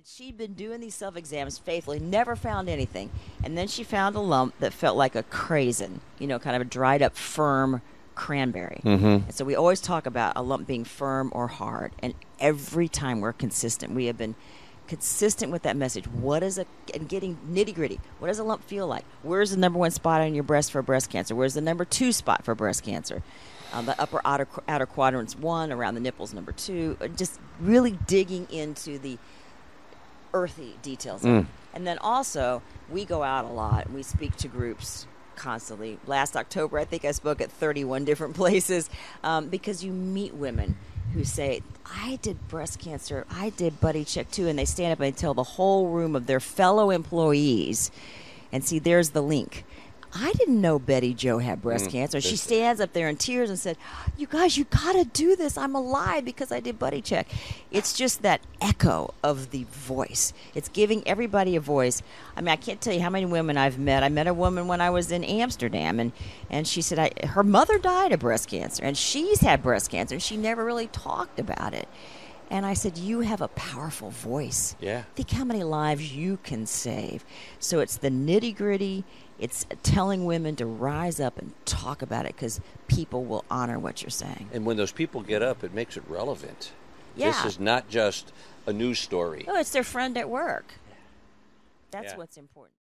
And she'd been doing these self exams faithfully, never found anything. And then she found a lump that felt like a craisin, you know, kind of a dried up, firm cranberry. Mm-hmm. And so we always talk about a lump being firm or hard. And every time we're consistent, we have been consistent with that message. What is a and getting nitty gritty? What does a lump feel like? Where's the number one spot on your breast for breast cancer? Where's the number two spot for breast cancer? Um, the upper outer, outer quadrants one, around the nipples number two. Uh, Just really digging into the earthy details. it. And then also, we go out a lot and we speak to groups constantly. Last October, I think I spoke at 31 different places um, because you meet women who say, I did breast cancer, I did buddy check too. And they stand up and tell the whole room of their fellow employees. And see, there's the link. I didn't know Betty Joe had breast mm, cancer. She stands up there in tears and said, You guys, you got to do this. I'm alive because I did buddy check. It's just that echo of the voice. It's giving everybody a voice. I mean, I can't tell you how many women I've met. I met a woman when I was in Amsterdam, and, and she said I, her mother died of breast cancer, and she's had breast cancer, and she never really talked about it. And I said, You have a powerful voice. Yeah. Think how many lives you can save. So it's the nitty gritty. It's telling women to rise up and talk about it because people will honor what you're saying. And when those people get up, it makes it relevant. Yeah. This is not just a news story. Oh, it's their friend at work. That's Yeah. what's important.